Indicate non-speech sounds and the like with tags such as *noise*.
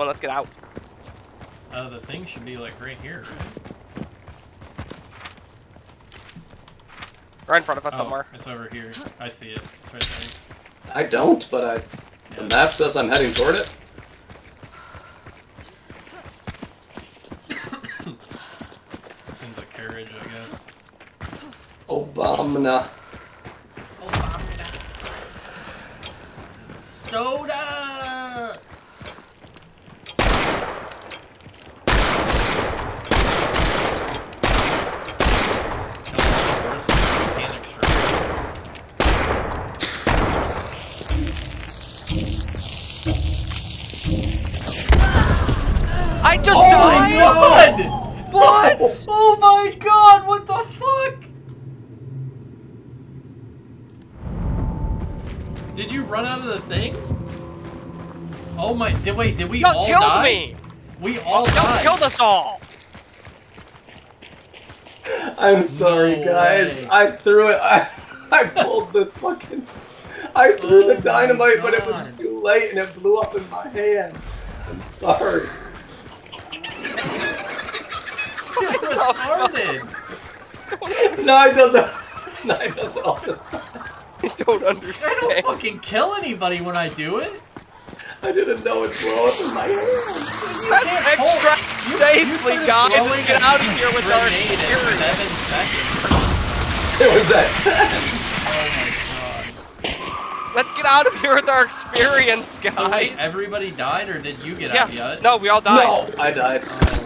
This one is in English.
Come on, let's get out. Uh, the thing should be like right here, right? Right in front of us Oh, somewhere. it's over here. I see it. Right there. I don't, but I. The map says I'm heading toward it. *coughs* Seems like carriage, I guess. Obama. Soda! I just Oh died! my god! What? Oh. oh my god, what the fuck? Did you run out of the thing? Oh my, did, wait, did we You all killed die? me! We all You died. killed us all! I'm sorry, No guys. way. I threw it. *laughs* I, I pulled the fucking. I threw Oh the dynamite, but it was too late and it blew up in my hand. I'm sorry. Retarded. No, it doesn't. *laughs* No, it doesn't all the time. I don't understand. I don't fucking kill anybody when I do it. I didn't know it blew up in my hand. Let's can't extract hold- you- safely, you guys, throwing get out of here with our grenade at seven seconds. It was at 10. My god. Let's get out of here with our experience, guys. So wait, everybody died, or did you get yeah, out yet? no, we all died. No, I died. Oh,